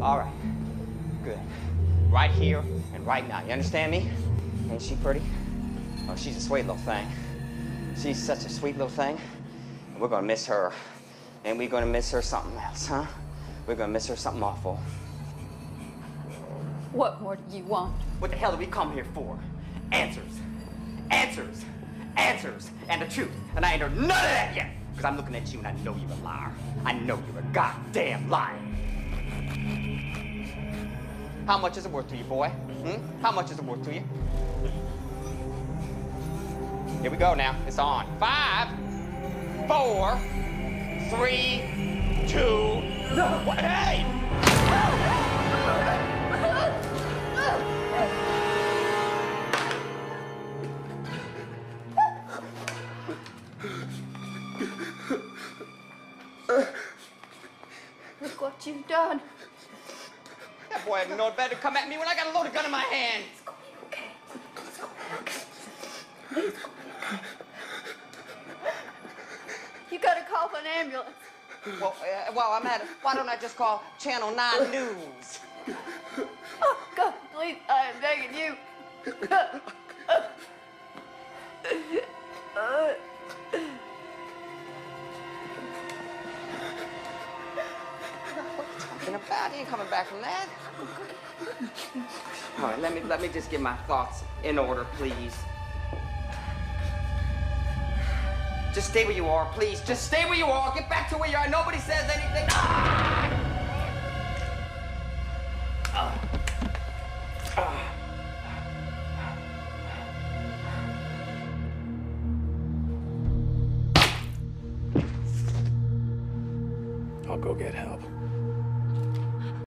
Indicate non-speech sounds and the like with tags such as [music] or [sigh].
All right. Good. Right here and right now. You understand me? Ain't she pretty? Oh, she's a sweet little thing. She's such a sweet little thing. And we're gonna miss her. And we're gonna miss her something else, huh? We're gonna miss her something awful. What more do you want? What the hell did we come here for? Answers. Answers. Answers. And the truth. And I ain't heard none of that yet. Because I'm looking at you and I know you're a liar. I know you're a goddamn liar. How much is it worth to you, boy? Hmm? How much is it worth to you? Here we go now. It's on. Five, four, three, two. No. Hey! Look what you've done. That boy had no better come at me when I got a loaded gun in my hand. It's going Okay. You gotta call for an ambulance. Well, uh, well, I'm at. Why don't I just call Channel 9 News? Oh, God, please, I am begging you. [laughs] Talking about, he ain't coming back from that. All right, let me let me just get my thoughts in order, please. Just stay where you are, please. Just stay where you are. Get back to where you are. Nobody says anything. Ah! I'll go get help.